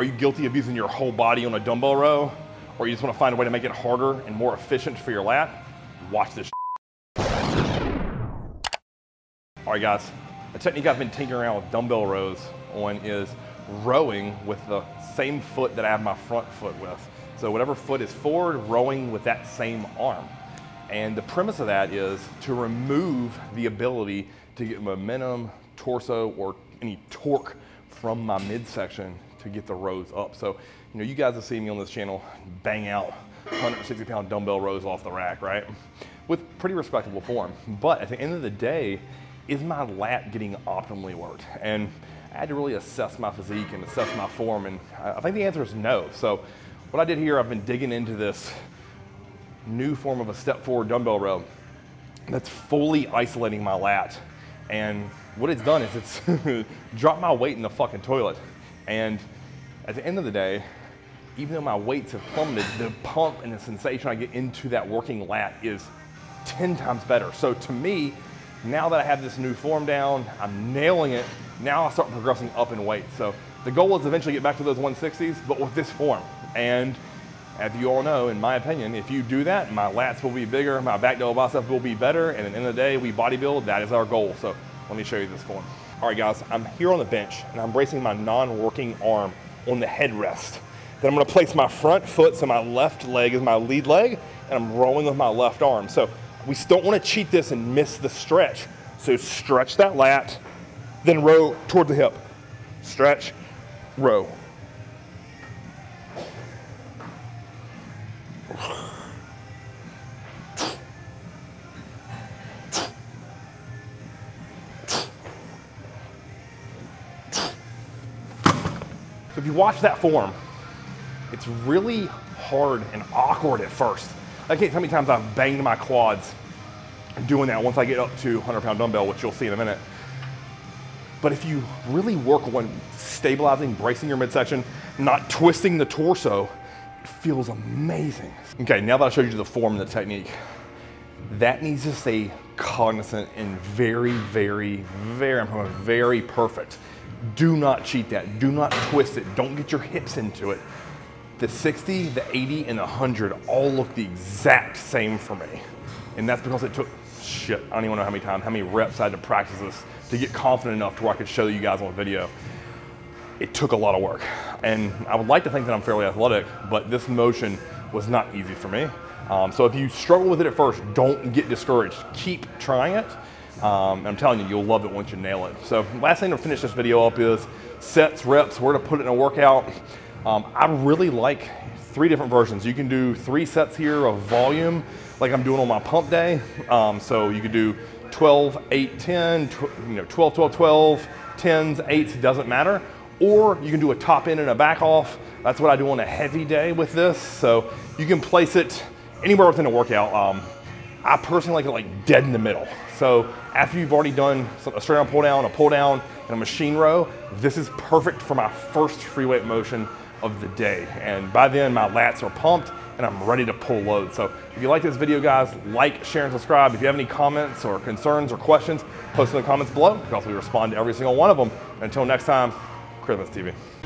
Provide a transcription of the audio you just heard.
Are you guilty of using your whole body on a dumbbell row? Or you just wanna find a way to make it harder and more efficient for your lat? Watch this. All right, guys, a technique I've been tinkering around with dumbbell rows on is rowing with the same foot that I have my front foot with. So whatever foot is forward, rowing with that same arm. And the premise of that is to remove the ability to get momentum, torso, or any torque from my midsection to get the rows up. So, you know, you guys have seen me on this channel bang out 160 pound dumbbell rows off the rack, right? With pretty respectable form. But at the end of the day, is my lat getting optimally worked? And I had to really assess my physique and assess my form, and I think the answer is no. So what I did here, I've been digging into this new form of a step forward dumbbell row that's fully isolating my lat. And what it's done is it's dropped my weight in the fucking toilet. And at the end of the day, even though my weights have plummeted, the pump and the sensation I get into that working lat is 10 times better. So to me, now that I have this new form down, I'm nailing it, now I start progressing up in weight. So the goal is eventually get back to those 160s, but with this form. And as you all know, in my opinion, if you do that, my lats will be bigger, my back double bicep will be better, and at the end of the day, we bodybuild, that is our goal. So let me show you this form. All right, guys, I'm here on the bench, and I'm bracing my non-working arm on the headrest. Then I'm gonna place my front foot, so my left leg is my lead leg, and I'm rolling with my left arm. So we don't wanna cheat this and miss the stretch. So stretch that lat, then row toward the hip. Stretch, row. If you watch that form, it's really hard and awkward at first. I can't tell how many times I've banged my quads doing that once I get up to 100 pound dumbbell, which you'll see in a minute. But if you really work on stabilizing, bracing your midsection, not twisting the torso, it feels amazing. Okay, now that I showed you the form and the technique, that needs to stay cognizant and very, very, very, I'm very perfect. Do not cheat that. Do not twist it. Don't get your hips into it. The 60, the 80, and the 100 all look the exact same for me. And that's because it took, shit, I don't even know how many times, how many reps I had to practice this to get confident enough to where I could show you guys on the video. It took a lot of work. And I would like to think that I'm fairly athletic, but this motion was not easy for me. Um, so if you struggle with it at first, don't get discouraged. Keep trying it. Um, I'm telling you, you'll love it once you nail it. So last thing to finish this video up is sets, reps, where to put it in a workout. Um, I really like three different versions. You can do three sets here of volume, like I'm doing on my pump day. Um, so you could do 12, 8, 10, you know, 12, 12, 12, 10s, 8s, doesn't matter. Or you can do a top in and a back off. That's what I do on a heavy day with this. So you can place it anywhere within a workout. I personally like it like dead in the middle. So after you've already done a straight arm pull down, a pull down, and a machine row, this is perfect for my first free weight motion of the day. And by then my lats are pumped and I'm ready to pull load. So if you like this video guys, like, share, and subscribe. If you have any comments or concerns or questions, post in the comments below because we respond to every single one of them. Until next time, Cris Edmonds TV.